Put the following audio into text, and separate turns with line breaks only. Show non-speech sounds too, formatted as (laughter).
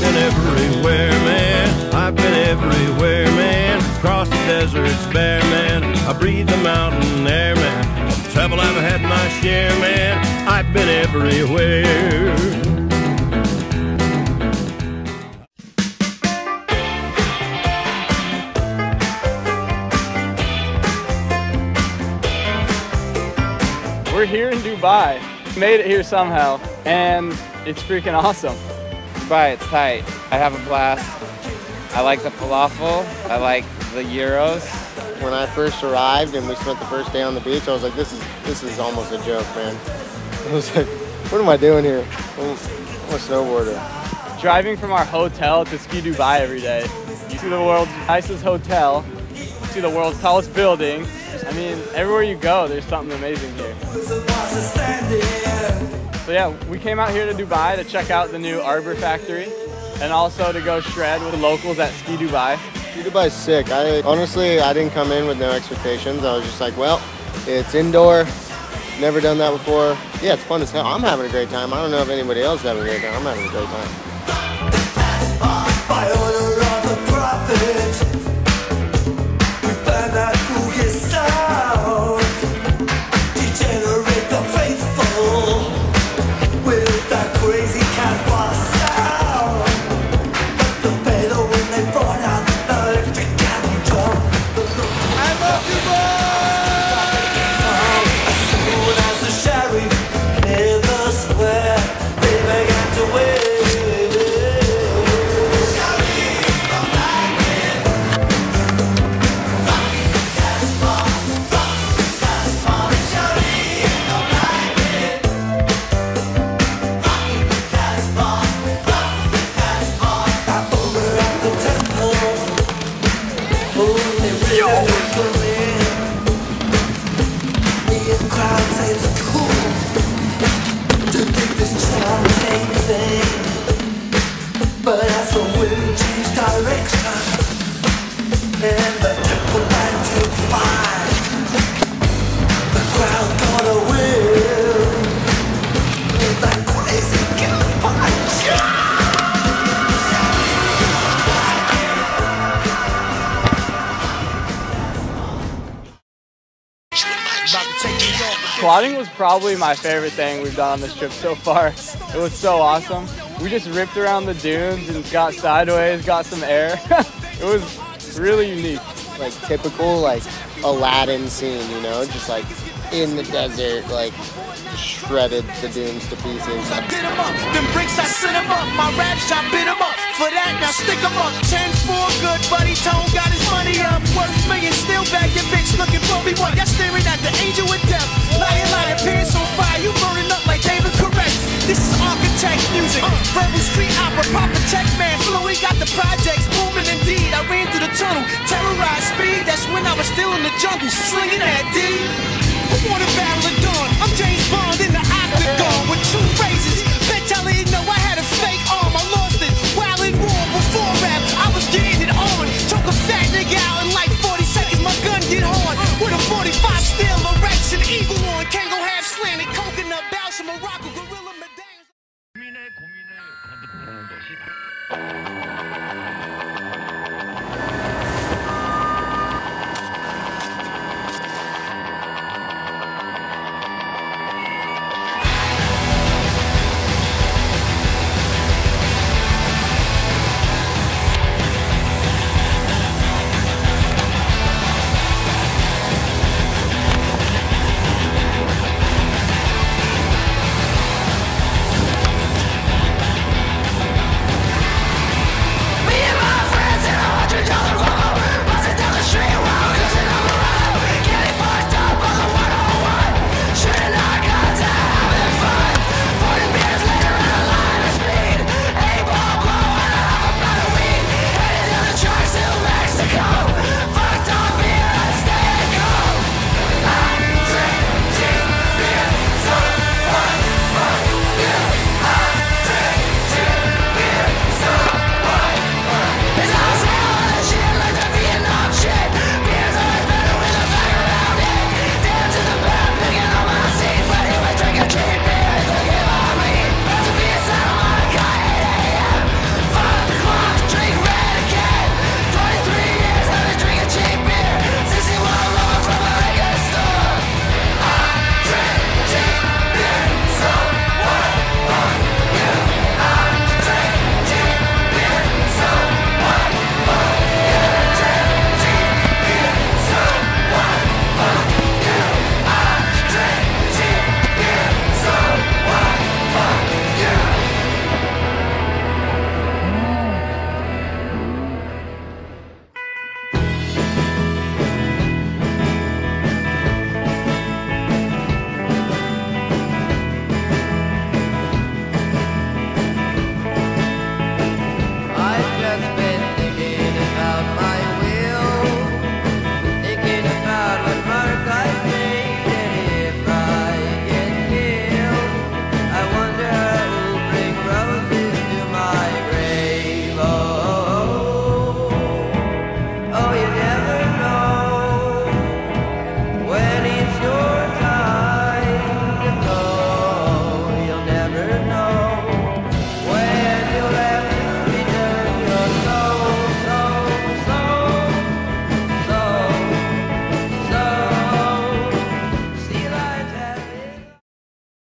been everywhere, man. I've been everywhere, man. Across the deserts bare, man. I breathe the mountain air, man. Travel, I've had my share, man. I've been everywhere.
We're here in Dubai. Made it here somehow, and it's freaking awesome.
Dubai, it's tight. I have a blast. I like the falafel. I like the gyros.
When I first arrived and we spent the first day on the beach, I was like, this is this is almost a joke, man. (laughs) I was like, what am I doing here? I'm, I'm a snowboarder.
Driving from our hotel to Ski Dubai every day. You see the world's nicest hotel, you see the world's tallest building. I mean, everywhere you go, there's something amazing here. So yeah, we came out here to Dubai to check out the new Arbor factory and also to go shred with the locals at Ski Dubai.
Ski Dubai's sick. I honestly, I didn't come in with no expectations. I was just like, well, it's indoor. Never done that before. Yeah, it's fun as hell. I'm having a great time. I don't know if anybody else is having a great time. I'm having a great time.
Quadding was probably my favorite thing we've done on this trip so far. It was so awesome. We just ripped around the dunes and got sideways, got some air. (laughs) it was really unique.
Like typical like Aladdin scene, you know, just like in the desert, like shredded the dunes to pieces.
Did 'em up, them bricks I sent 'em up, my rap shop bit 'em up. For that, now stick 'em up. 10 4 good buddy, Tone got his money up. Worth million, still back your bitch looking for me. What? Y'all staring at the angel with death. Lying, lying, pants on fire. You burning up like David Koresh. This is architect music. Verbal street opera, proper tech man. Fluid got the projects booming indeed. I ran through the tunnel, terrorized speed. That's when I was still in the jungle, slinging that D. Wanna battle at dawn? I'm James Bond 45 steel erection. Eagle